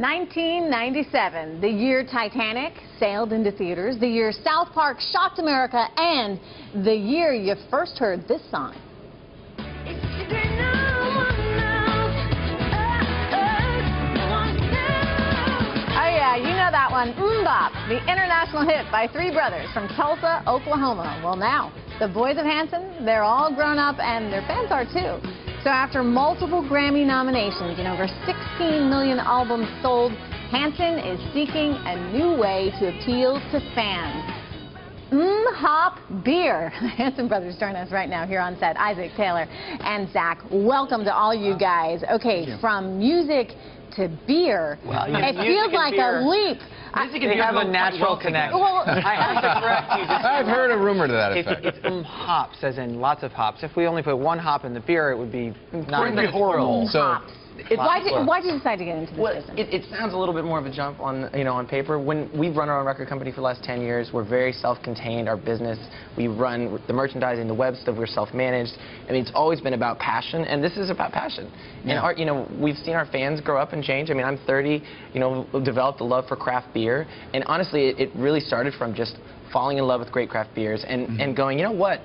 1997, the year Titanic sailed into theaters, the year South Park shocked America, and the year you first heard this song. Oh yeah, you know that one, MMMBop, the international hit by three brothers from Tulsa, Oklahoma. Well now, the boys of Hanson, they're all grown up and their fans are too. So after multiple Grammy nominations and over 16 million albums sold, Hanson is seeking a new way to appeal to fans. Mmm Hop Beer. The Hanson brothers join us right now here on set. Isaac Taylor and Zach, welcome to all you guys. Okay, from music to beer, Well, it feels like beer- a leap. Music and beer have a natural connection. Well, I have to correct you. Just I've heard a rumor to that effect. it's um, hops, as in lots of hops. If we only put one hop in the beer, it would be not Wouldn't a be good horrible. thrill. So- hops. It's- Why did, why did you decide to get into this Well, business? it, it sounds a little bit more of a jump on, you know, on paper. When we've run our own record company for the last 10 years, we're very self-contained. Our business, we run the merchandising, the web stuff. We're self-managed. I mean, it's always been about passion, and this is about passion. And Yeah. our, you know, we've seen our fans grow up and change. I mean, I'm 30. You know, developed a love for craft beer, and honestly, it, it really started from just falling in love with great craft beers and Mm-hmm. and going, you know what.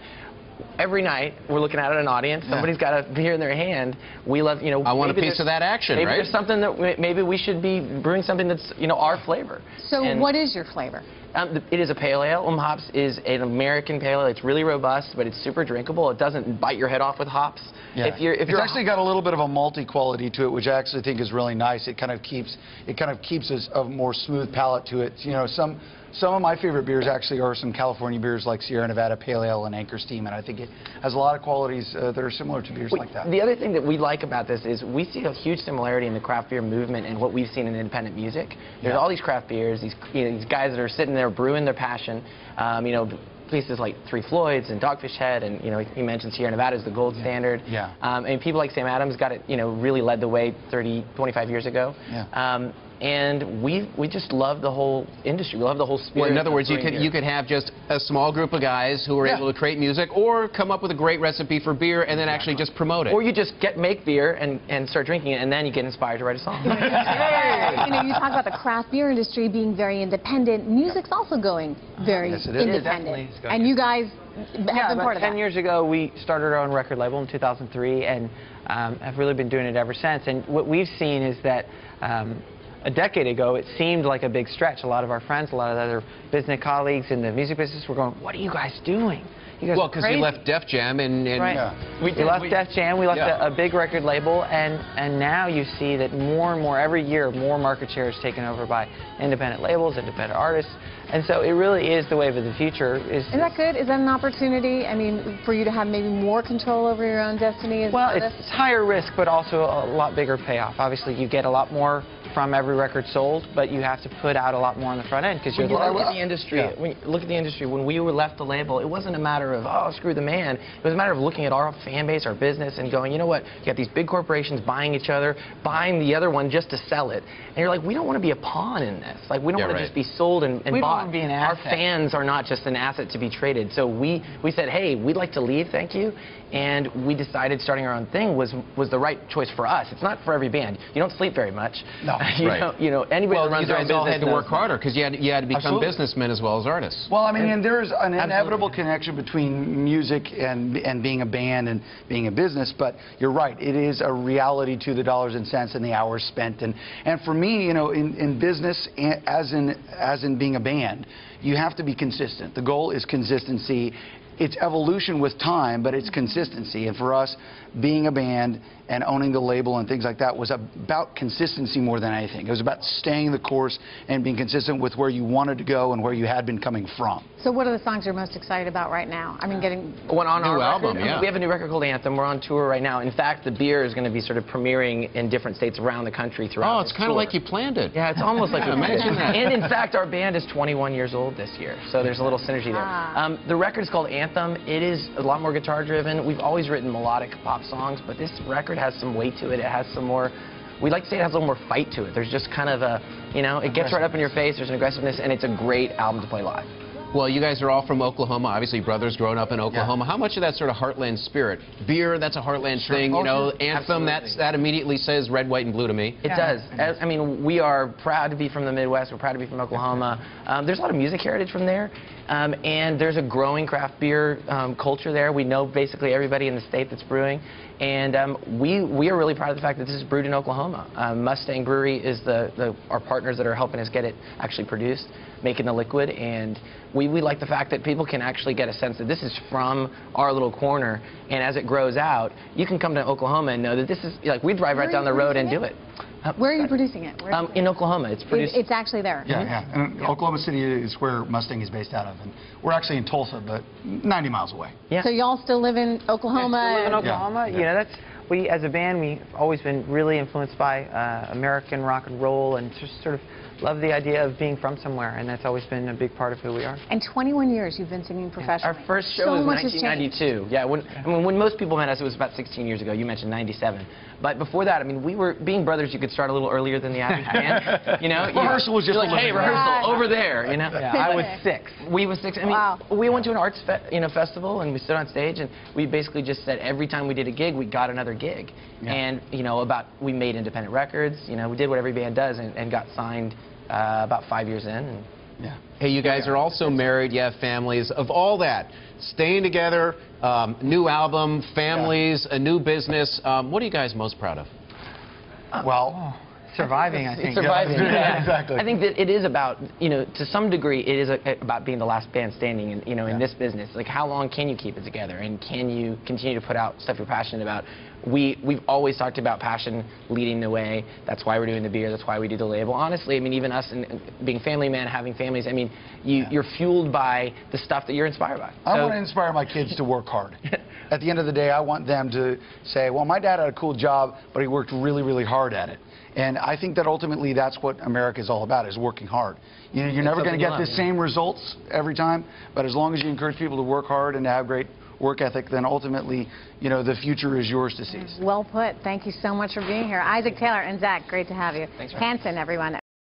Every night we're looking out at an audience. Somebody's got a beer in their hand. We love, you know. I want a maybe piece of there's- that action, maybe right? there's something that we- maybe we should be brewing something that's you know our flavor. so And, what is your flavor? Um, it is a pale ale. Um Hops is an American pale ale. It's really robust, but it's super drinkable. It doesn't bite your head off with hops. If you're if it's you're actually got a little bit of a malty quality to it, which I actually think is really nice. It kind of keeps it kind of keeps a, a more smooth palate to it. You know, some some of my favorite beers actually are some California beers like Sierra Nevada Pale Ale and Anchor Steam, and I think it has a lot of qualities uh, that are similar to beers We- like that. The other thing that we like about this is we see a huge similarity in the craft beer movement and what we've seen in independent music. There's Yeah. all these craft beers, these you know, these guys that are sitting there brewing their passion. Um, you know, places like Three Floyds and Dogfish Head, and you know, he mentioned Sierra Nevada is the gold standard. Yeah. Um, and people like Sam Adams got it, you know, really led the way 30, 25 years ago. Yeah. Um, and we we just love the whole industry. We love the whole spirit. Well, in other words, you could beer. you could have just a small group of guys who are Yeah. able to create music, or come up with a great recipe for beer and then actually just promote it. Or you just get make beer and, and start drinking it, and then you get inspired to write a song. you know, you talk about the craft beer industry being very independent. Music's also going very Yes, it is. Independent. definitely going and you guys have yeah, been about part of 10 years ago, we started our own record label in 2003, and um, have really been doing it ever since. And what we've seen is that um, a decade ago, it seemed like a big stretch. A lot of our friends, a lot of other business colleagues in the music business were going, "What are you guys doing?" You guys well, because we left Def Jam and, and Right. Yeah. We, left Def Jam. We left Yeah. a, a big record label, and and now you see that more and more every year, more market share is taken over by independent labels, independent artists, and so it really is the wave of the future. Is Is that good? Is that an opportunity? I mean, for you to have maybe more control over your own destiny? As Well, part of it's, this? it's higher risk, but also a lot bigger payoff. Obviously, you get a lot more from every record sold, but you have to put out a lot more on the front end because you're When you- look at the industry. Yeah. When you look at the industry, when we were left the label, it wasn't a matter of oh screw the man. It was a matter of looking at our fan base, our business, and going, you know what? You got these big corporations buying each other, buying the other one just to sell it, and you're like, we don't want to be a pawn in this. Like we don't Yeah, want right. to just be sold and, and We don't bought. wanna be an asset. Our fans are not just an asset to be traded. So we we said, hey, we'd like to leave, thank you, and we decided starting our own thing was was the right choice for us. It's not for every band. You don't sleep very much. No. you Right. Know, you know anybody well, that runs you their own guys all business had to work harder because you had you had to become Absolutely. businessmen as well as artists. Well, I mean, and there's an Absolutely. inevitable connection between music and and being a band and being a business. But you're right; it is a reality to the dollars and cents and the hours spent. And and for me, you know, in in business, as in as in being a band, you have to be consistent. The goal is consistency. It's evolution with time, but it's consistency. And for us, being a band and owning the label and things like that was about consistency more than anything. It was about staying the course and being consistent with where you wanted to go and where you had been coming from. So what are the songs you're most excited about right now? I mean, getting One on New our album, record, yeah. We have a new record called Anthem. We're on tour right now. In fact, the beer is going to be sort of premiering in different states around the country throughout. Oh, it's kind of like you planned it. Yeah, it's almost like Yeah, we imagine did. that. And in fact, our band is 21 years old this year, so there's a little synergy there. Ah. Um, the record is called Anthem. It is a lot more guitar driven. We've always written melodic pop songs, but this record has some weight to it. It has some more. We like to say it has a little more fight to it. There's just kind of a, you know, it gets right up in your face. There's an aggressiveness, and it's a great album to play live. Well, you guys are all from Oklahoma, obviously brothers growing up in Oklahoma. How much of that sort of heartland spirit? Beer, that's a heartland thing, Oh, you know, sure. anthem, that's, Absolutely. that immediately says red, white, and blue to me. It does. As, I mean, we are proud to be from the Midwest. We're proud to be from Oklahoma. Um, there's a lot of music heritage from there, um, and there's a growing craft beer um, culture there. We know basically everybody in the state that's brewing, and um, we we are really proud of the fact that this is brewed in Oklahoma. Um, Mustang Brewery is the, the our partners that are helping us get it actually produced, making the liquid, and we, we like the fact that people can actually get a sense that this is from our little corner, and as it grows out, you can come to Oklahoma and know that this is like we drive right down the road and do it. Uh, Where are you producing it? Where- um, in Oklahoma, it's produced. it's actually there. Yeah, yeah. And Oklahoma City is where Mustang is based out of. And we're actually in Tulsa, but 90 miles away. yeah. So y'all still live in Oklahoma? I still live in Oklahoma. Yeah. You know, that's we as a band we've always been really influenced by uh, American rock and roll and just sort of love the idea of being from somewhere, and that's always been a big part of who we are. And 21 years you've been singing professionally. Our first show so was much has changed. 1992. Yeah, when, I mean, when most people met us, it was about 16 years ago. You mentioned 97. But before that, I mean, we were, being brothers, you could start a little earlier than the average band. You know? You- Rehearsal was just you're like, hey, rehearsal, Yeah. over there, you know? Yeah, I was six. We was six. I mean, Wow. we went to an arts fe- you know, festival and we stood on stage and we basically just said every time we did a gig, we got another gig. Yeah. And, you know, about, we made independent records, you know, we did what every band does and, and got signed uh, about five years in. And, Yeah. Hey, you guys are also married, you have families. Of all that, staying together, um, new album, families, a new business, um, what are you guys most proud of? Well, Surviving, I think. surviving. Yeah, yeah. exactly. I think that it is about, you know, to some degree, it is a, about being the last band standing, in, you know, in Yeah. this business. Like, how long can you keep it together, and can you continue to put out stuff you're passionate about? We we've always talked about passion leading the way. That's why we're doing the beer. That's why we do the label. Honestly, I mean, even us and and being family men, having families. I mean, you Yeah. you're fueled by the stuff that you're inspired by. I So- want to inspire my kids to work hard. At the end of the day, I want them to say, well, my dad had a cool job, but he worked really, really hard at it. And I think that ultimately that's what America is all about, is working hard. You know, you're That's never going to get the yeah. same results every time, but as long as you encourage people to work hard and to have great work ethic, then ultimately, you know, the future is yours to seize. Well put. Thank you so much for being here. Isaac Taylor and Zach, great to have you. Thanks Hanson, everyone.